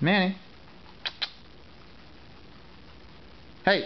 Manny. Hey.